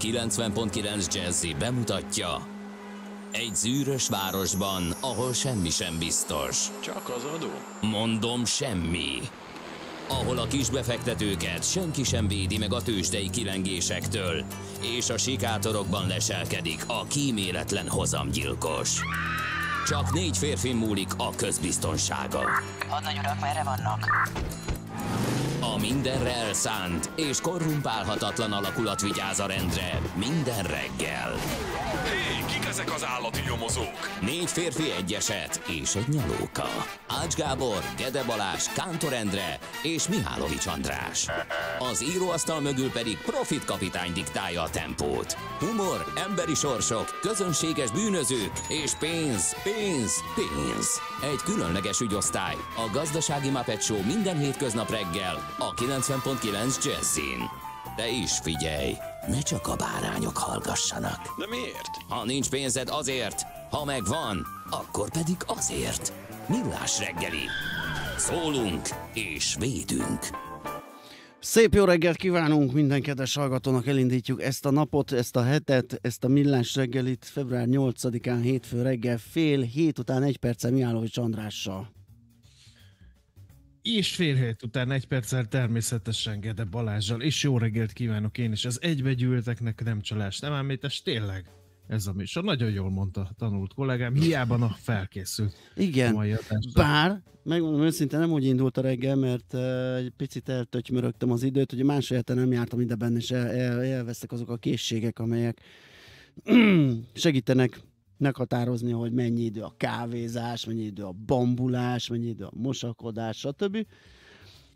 90.9 Jazzy bemutatja Egy zűrös városban, ahol semmi sem biztos Csak az adó? Mondom semmi ahol a kisbefektetőket senki sem védi meg a tőzsdei kilengésektől, és a sikátorokban leselkedik a kíméletlen hozamgyilkos. Csak négy férfi múlik a közbiztonsága. Hadnagy urak, merre vannak? A mindenre elszánt és korrumpálhatatlan alakulat vigyáz a rendre minden reggel. Hé, ezek az állati nyomozók? Négy férfi egyeset és egy nyalóka. Ács Gábor, Gede Balázs, Kántor Endre és Mihálovics András. Az íróasztal mögül pedig Profit kapitány diktálja a tempót. Humor, emberi sorsok, közönséges bűnözők és pénz, pénz, pénz. Egy különleges ügyosztály. A Gazdasági Muppet Show minden hétköznap reggel a 90.9 Jazzin. De is figyelj, ne csak a bárányok hallgassanak. De miért? Ha nincs pénzed azért, ha megvan, akkor pedig azért. Millás reggeli. Szólunk és védünk. Szép jó reggelt kívánunk minden kedves hallgatónak, elindítjuk ezt a napot, ezt a hetet, ezt a millás reggelit február 8-án hétfő reggel fél hét után egy perce Mihálovics Andrással. És fél hét után egy perccel természetesen Gede Balázsjal, és jó reggelt kívánok én is. Ez egybegyűlteknek nem csalás, nem ámítés, tényleg ez a műsor. Nagyon jól mondta a tanult kollégám, hiába a felkészült. Igen, a bár, megmondom őszintén, nem úgy indult a reggel, mert uh, egy picit eltötymörögtem az időt, ugye más héten nem jártam ide benne, és el, el, elvesztek azok a készségek, amelyek segítenek meghatározni, hogy mennyi idő a kávézás, mennyi idő a bambulás, mennyi idő a mosakodás, stb.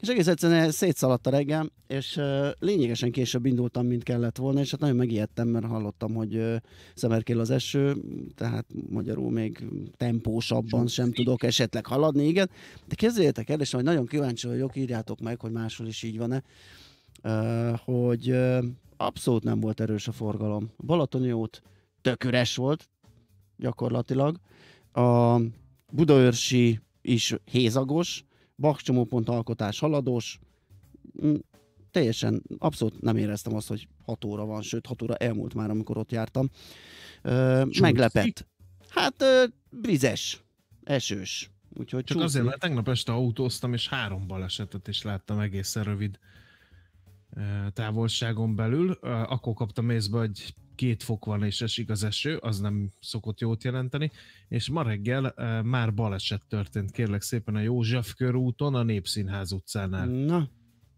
És egész egyszerűen szétszaladt a reggel, és lényegesen később indultam, mint kellett volna, és hát nagyon megijedtem, mert hallottam, hogy uh, szemerkél az eső, tehát magyarul még tempósabban sem tudok esetleg haladni, igen. De kezdjétek el, és majd nagyon kíváncsi vagyok, írjátok meg, hogy máshol is így van-e, hogy abszolút nem volt erős a forgalom. Balatoni út tök üres volt, gyakorlatilag. A Budaörsi is hézagos, bakcsomópont alkotás haladós, Mm, teljesen abszolút nem éreztem azt, hogy 6 óra van, sőt 6 óra elmúlt már, amikor ott jártam. Ö, meglepett. Hát ö, vizes, esős. Úgyhogy Csak csúszik. azért, mert tegnap este autóztam, és három balesetet is láttam egészen rövid távolságon belül. Akkor kaptam észbe, hogy két fok van és esik az eső, az nem szokott jót jelenteni, és ma reggel már baleset történt, kérlek szépen a József körúton, a Népszínház utcánál. Na,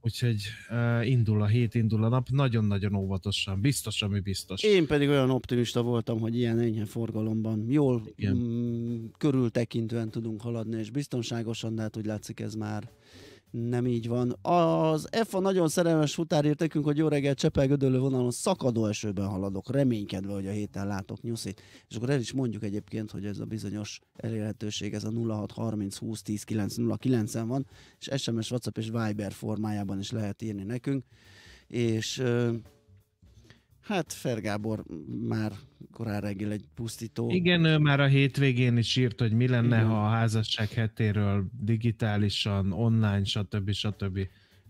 Úgyhogy uh, indul a hét, indul a nap, nagyon-nagyon óvatosan, biztos, ami biztos. Én pedig olyan optimista voltam, hogy ilyen enyhe forgalomban jól Igen. mm, körültekintően tudunk haladni, és biztonságosan, de hát úgy látszik ez már nem így van. Az F a nagyon szerelmes futár írt nekünk, hogy jó reggel Csepel Gödöllő vonalon szakadó esőben haladok, reménykedve, hogy a héten látok nyuszit. És akkor el is mondjuk egyébként, hogy ez a bizonyos elérhetőség, ez a 0630 20 10 909 en van, és SMS, WhatsApp és Viber formájában is lehet írni nekünk. És Hát Fergábor már korán reggel egy pusztító. Igen, ő már a hétvégén is írt, hogy mi lenne, Igen. ha a házasság hetéről digitálisan, online, stb. stb.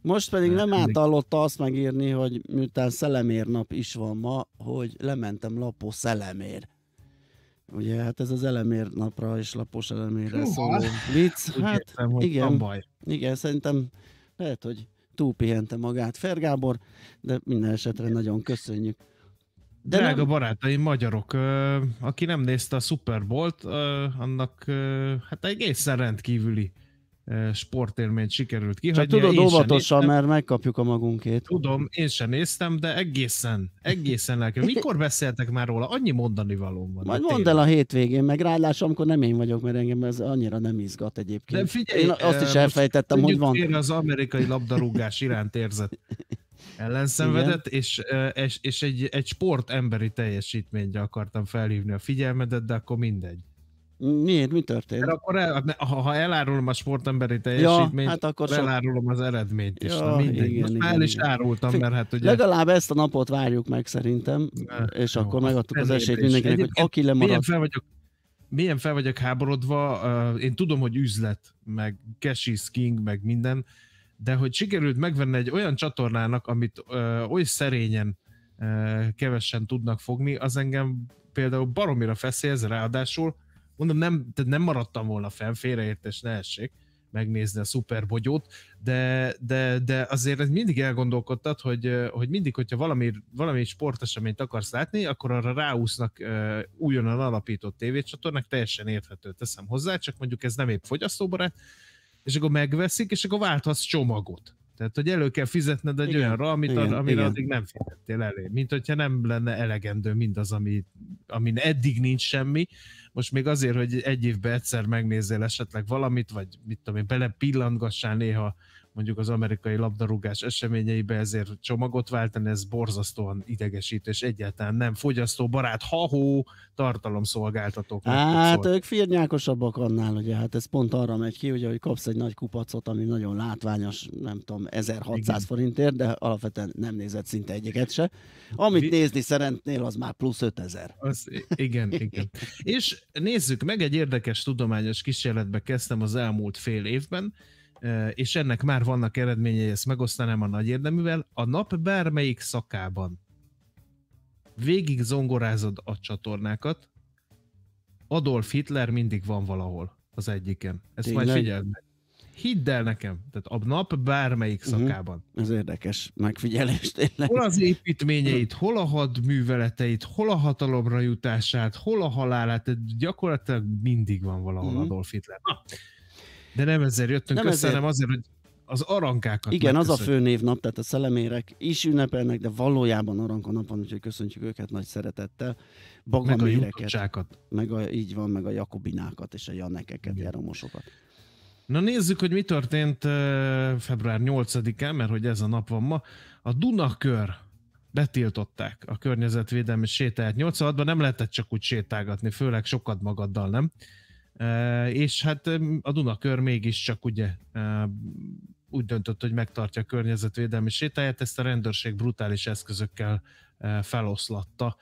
Most pedig nem átallotta azt megírni, hogy miután szelemér nap is van ma, hogy lementem lapó szelemér. Ugye, hát ez az elemér napra és lapos elemérre szóló vicc. Úgy Hát értem, igen. baj. igen, szerintem lehet, hogy túlpihente magát Fergábor, de minden esetre nagyon köszönjük. De Drága nem, barátaim, magyarok, ö, aki nem nézte a Super Bowl-t, annak ö, hát egészen rendkívüli ö, sportélményt sikerült csak kihagynia. tudod Én óvatosan, mert megkapjuk a magunkét. Tudom, én sem néztem, de egészen, egészen lelkem. Mikor beszéltek már róla? Annyi mondani valóm van. Majd de mondd el a hétvégén, meg ráadásul, amikor nem én vagyok, mert engem ez annyira nem izgat egyébként. De figyelj, én azt is elfejtettem, hogy van. félre az amerikai labdarúgás iránt érzett ellenszenvedet, és, eh, és, és egy, egy sport emberi teljesítményre akartam felhívni a figyelmedet, de akkor mindegy. Miért? Mi történt? Mert akkor el, ha, ha elárulom a sportemberi teljesítményt, hát akkor sok- elárulom az eredményt is. Ja, Na mindegy. igen, Most igen, már el is igen. árultam, mert hát ugye... Legalább ezt a napot várjuk meg szerintem, Ne, és jó, akkor megadtuk az esélyt mindenkinek, hogy aki Milyen lemarad. fel vagyok, milyen fel vagyok háborodva, uh, én tudom, hogy üzlet, meg cash is king, meg minden, de hogy sikerült megvenni egy olyan csatornának, amit uh, oly szerényen ö, kevesen tudnak fogni, az engem például baromira feszélyez, ráadásul mondom, nem, tehát nem maradtam volna fenn, félreértés ne essék, megnézni a szuperbogyót, de, de, de azért ez mindig elgondolkodtat, hogy, hogy mindig, hogyha valami, valami sporteseményt akarsz látni, akkor arra ráúsznak uh, újonnan alapított tévécsatornák, teljesen érthető teszem hozzá, csak mondjuk ez nem épp fogyasztóbarát, és akkor megveszik, és akkor válthatsz csomagot. Tehát, hogy elő kell fizetned egy Igen, olyanra, amit, igen, amire igen. addig nem fizettél elé. Mint hogyha nem lenne elegendő mindaz, ami, amin eddig nincs semmi. Most még azért, hogy egy évben egyszer megnézzél esetleg valamit, vagy mit tudom én, bele pillantgassál néha mondjuk az amerikai labdarúgás eseményeibe, ezért csomagot váltani, ez borzasztóan idegesítő, és egyáltalán nem fogyasztóbarát, ha-hó tartalomszolgáltatóknak Hát ők firnyákosabbak annál, ugye, hát ez pont arra megy ki, ugye, hogy kapsz egy nagy kupacot, ami nagyon látványos, nem tudom, 1600 Igen. forintért, de alapvetően nem nézett szinte egyiket se. Amit Vi- nézni szeretnél, az már plusz 5000. Az, igen, igen. És nézzük meg, egy érdekes tudományos kísérletbe kezdtem az elmúlt fél évben, eh, és ennek már vannak eredményei, ezt megosztanám a nagy érdeművel. A nap bármelyik szakában végig zongorázod a csatornákat, Adolf Hitler mindig van valahol az egyiken. Ezt majd Tényleg? figyeld meg. Hidd el nekem, tehát a nap bármelyik Mhm. szakában. Ez érdekes megfigyelés tényleg. Hol az építményeit, hol a hadműveleteit, hol a hatalomra jutását, hol a halálát, tehát gyakorlatilag mindig van valahol Mhm. Adolf Hitler. Na, de nem ezért jöttünk Nem össze, ezért. hanem azért, hogy az arankákat Igen, az a főnévnap, tehát a szellemérek is ünnepelnek, de valójában Aranka nap van, úgyhogy köszöntjük őket nagy szeretettel. meg a Bagaméreket, jutacsákat. meg a, így van, meg a Jakobinákat és a Janekeket, Igen. Jaromosokat. Na nézzük, hogy mi történt február 8-án, mert hogy ez a nap van ma. A Dunakör betiltották a környezetvédelmi sétáját. 86-ban nem lehetett csak úgy sétálgatni, főleg sokat magaddal, nem? És hát a Dunakör mégiscsak ugye úgy döntött, hogy megtartja a környezetvédelmi sétáját, ezt a rendőrség brutális eszközökkel feloszlatta,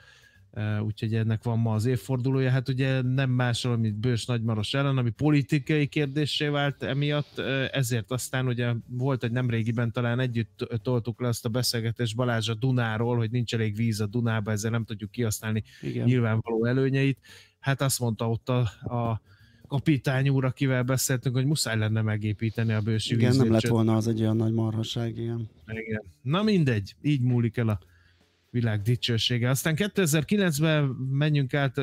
úgyhogy ennek van ma az évfordulója. Hát ugye nem másról, mint Bős Nagymaros ellen, ami politikai kérdésé vált emiatt, ezért aztán ugye volt egy nemrégiben talán együtt toltuk le azt a beszélgetést Balázs a Dunáról, hogy nincs elég víz a Dunába, ezzel nem tudjuk kihasználni Igen. nyilvánvaló előnyeit. Hát azt mondta ott a, a kapitány úr, akivel beszéltünk, hogy muszáj lenne megépíteni a bősi Igen, nem lett vízlépcsőt. volna az egy olyan nagy marhaság, igen. Igen. Na mindegy, így múlik el a világ dicsősége. Aztán 2009-ben menjünk át,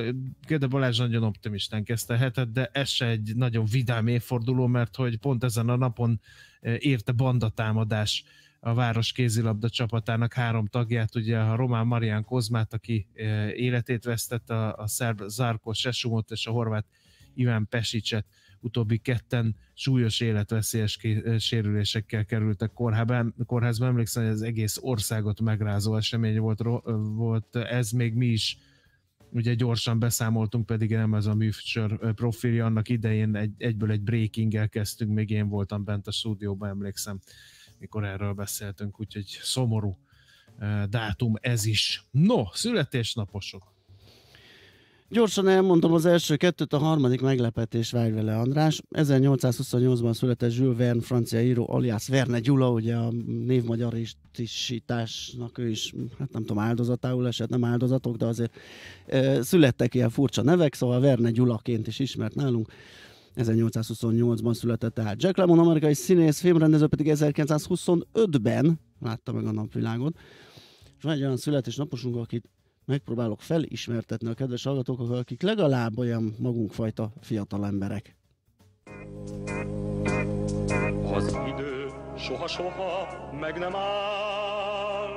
Gede Balázs nagyon optimistán kezdte hetet, de ez se egy nagyon vidám évforduló, mert hogy pont ezen a napon eh, érte bandatámadás a város kézilabda csapatának három tagját, ugye a román Marián Kozmát, aki eh, életét vesztette, a, a szerb Zárko Sesumot és a horvát Iván Pesicset, utóbbi ketten súlyos életveszélyes ö, sérülésekkel kerültek kórházba. kórházba. Emlékszem, hogy az egész országot megrázó esemény volt, ö, volt ez, még mi is ugye gyorsan beszámoltunk, pedig nem ez a műsor ö, profilja, annak idején egy, egyből egy breaking kezdtünk, még én voltam bent a stúdióban, emlékszem, mikor erről beszéltünk, úgyhogy szomorú dátum ez is. No, születésnaposok. Gyorsan elmondom az első kettőt, a harmadik meglepetés várj vele András. 1828-ban született Jules Verne, francia író, alias Verne Gyula, ugye a névmagyarisításnak ő is, hát nem tudom, áldozatául esett, nem áldozatok, de azért e, születtek ilyen furcsa nevek, szóval Verne Gyulaként is ismert nálunk. 1828-ban született tehát Jack Lemmon, amerikai színész, filmrendező pedig 1925-ben látta meg a napvilágot. És van egy olyan születésnaposunk, akit megpróbálok felismertetni a kedves hallgatókkal, akik legalább olyan magunkfajta fiatal emberek. Az idő soha-soha meg nem áll,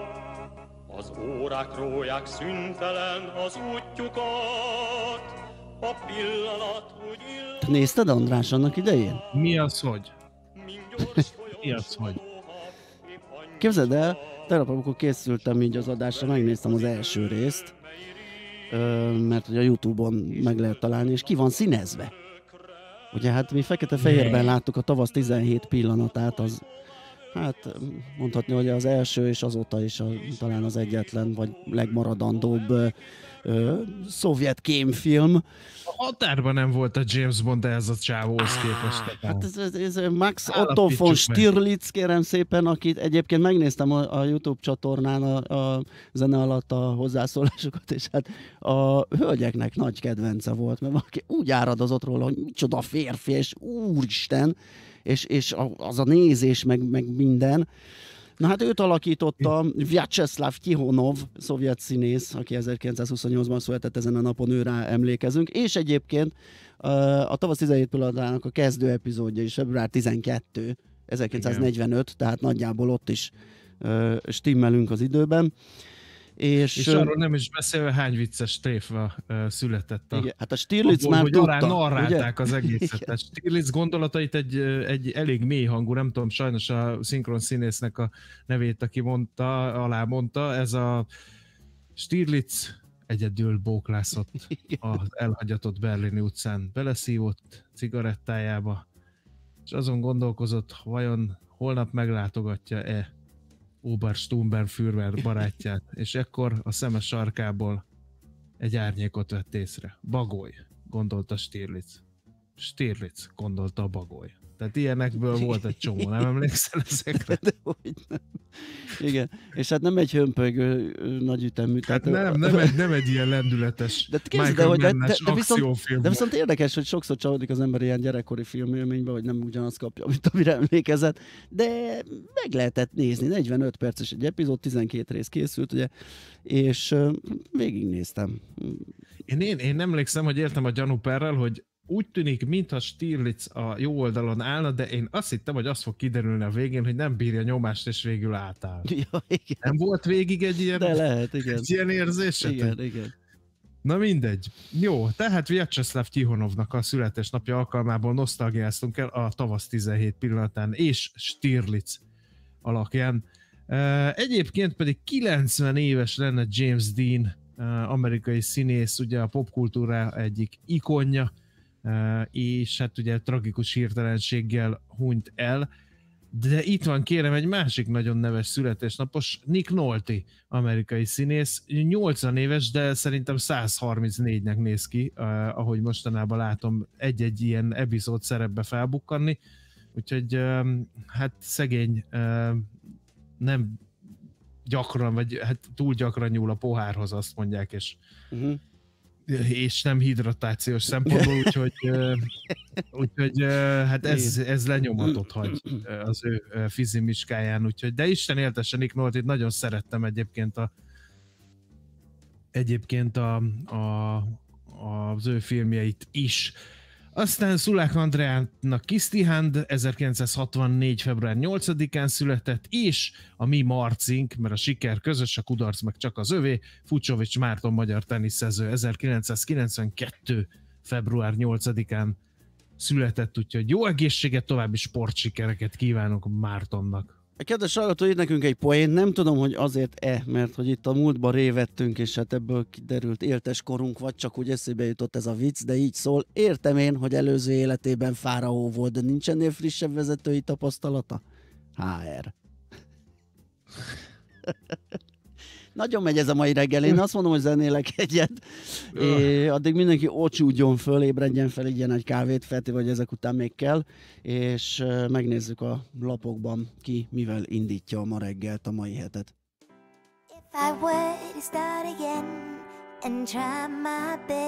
az órák róják szüntelen az útjukat, a pillanat úgy ill, Te nézted András annak idején? Mi az, hogy? Mi az, hogy? Képzeld el, tegnap, amikor készültem így az adásra, megnéztem az első részt, mert ugye a Youtube-on meg lehet találni, és ki van színezve. Ugye hát mi fekete-fehérben láttuk a tavasz 17 pillanatát, az hát mondhatni, hogy az első és azóta is a, talán az egyetlen, vagy legmaradandóbb ö, ö, szovjet kémfilm. A határban nem volt a James Bond ez a csávóhoz képest. Hát ez, ez, ez Max Otto von. Stirlitz, kérem szépen, akit egyébként megnéztem a, a YouTube csatornán a, a zene alatt a hozzászólásokat, és hát a hölgyeknek nagy kedvence volt, mert valaki úgy áradozott róla, hogy micsoda férfi, és úristen, és, és az a nézés, meg, meg minden. Na hát őt alakította Vyacheslav Tihonov, szovjet színész, aki 1928-ban született ezen a napon, őrá emlékezünk, és egyébként a tavasz 17 pillanatának a kezdő epizódja is február 12, 1945, tehát nagyjából ott is stimmelünk az időben. És, És arról nem is beszélve, hány vicces tréfa uh, született a igen, hát a Stirlitz abból, már hogy tudta, narrálták ugye? az egészet. Tehát Stirlitz gondolatait egy, egy elég mély hangú, nem tudom, sajnos a szinkron színésznek a nevét, aki mondta, alá mondta, ez a Stirlitz egyedül bóklászott az elhagyatott berlini utcán, beleszívott cigarettájába, és azon gondolkozott, vajon holnap meglátogatja-e Obersturmbannführer barátját, és ekkor a szeme sarkából egy árnyékot vett észre. Bagoly, gondolta Stirlitz. Stirlitz, gondolta a bagoly. Tehát ilyenekből volt egy csomó, nem emlékszel ezekre? De hogy nem. Igen, és hát nem egy hömpögő nagy ütemű. Hát tehát, nem, nem egy, nem egy ilyen lendületes De képzeld el, hogy de, de, de, viszont, de viszont érdekes, hogy sokszor csalódik az ember ilyen gyerekkori filmélménybe, hogy nem ugyanazt kapja, mint amire emlékezett, de meg lehetett nézni, 45 perces egy epizód, 12 rész készült, ugye, és végignéztem. Én, én, én emlékszem, hogy értem a gyanúperrel, hogy úgy tűnik, mintha Stirlitz a jó oldalon állna, de én azt hittem, hogy az fog kiderülni a végén, hogy nem bírja nyomást, és végül átáll. Ja, igen, Nem volt végig egy ilyen, de lehet, igen. egy ilyen érzésed? Igen, igen. Na mindegy. Jó, tehát Vyacheslav Tihonovnak a születésnapja alkalmából nosztalgiáztunk el a tavasz 17 pillanatán és Stirlitz alakján. Egyébként pedig 90 éves lenne James Dean, amerikai színész, ugye a popkultúra egyik ikonja, és hát ugye tragikus hirtelenséggel hunyt el, de itt van kérem egy másik nagyon neves születésnapos, Nick Nolte, amerikai színész, 80 éves, de szerintem 134-nek néz ki, uh, ahogy mostanában látom egy-egy ilyen epizód szerepbe felbukkanni, úgyhogy hát szegény nem gyakran, vagy hát túl gyakran nyúl a pohárhoz, azt mondják, és Uh-huh. És nem hidratációs szempontból, úgyhogy, úgyhogy hát ez, ez lenyomatot hagy az ő fizimiskáján, úgyhogy de Isten éltesse Nick Noltit, nagyon szerettem egyébként a egyébként a, a, az ő filmjeit is. Aztán Szulák Andreának Kisztihand 1964. február 8-án született, és a mi Marcink, mert a siker közös, a kudarc meg csak az övé, Fucsovics Márton magyar teniszező 1992. február 8-án született, úgyhogy jó egészséget, további sportsikereket kívánok Mártonnak. A kedves hallgató írt nekünk egy poén, nem tudom, hogy azért-e, mert hogy itt a múltban révettünk, és hát ebből kiderült éltes korunk, vagy csak úgy eszébe jutott ez a vicc, de így szól. Értem én, hogy előző életében fáraó volt, de nincs ennél frissebb vezetői tapasztalata? HR. Nagyon megy ez a mai reggel. Én azt mondom, hogy zenélek egyet. É, addig mindenki ocsúdjon föl, ébredjen fel, igyen egy kávét, felté, vagy ezek után még kell, és megnézzük a lapokban ki mivel indítja a ma reggelt, a mai hetet. If I were to start again and try my best.